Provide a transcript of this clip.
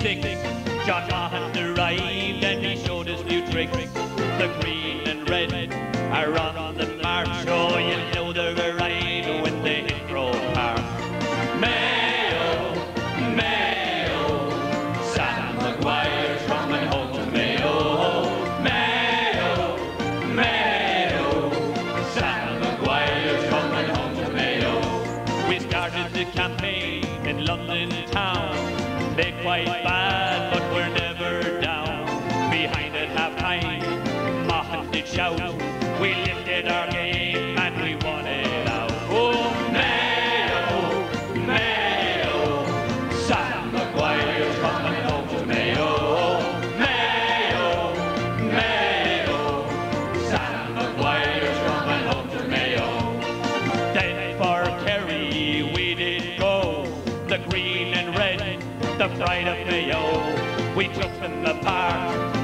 Six. John Maughan arrived and he showed his new trick. The green and red are on the march, oh, you know they're arrived when they hit Croke Park. Mayo, Mayo, Sam Maguire's coming home to Mayo. Mayo, Mayo, Sam Maguire's coming home to Mayo. We started the campaign in London town. They quite bad, but we're never down. Behind at half time, Maughan did shout. We lifted our game and we won it out. Oh, Mayo, Mayo, Sam coming home to Mayo. Mayo, Mayo, Sam coming home to Mayo. Then for Kerry we did go, the green the pride of Mayo. Oh. We took them the park,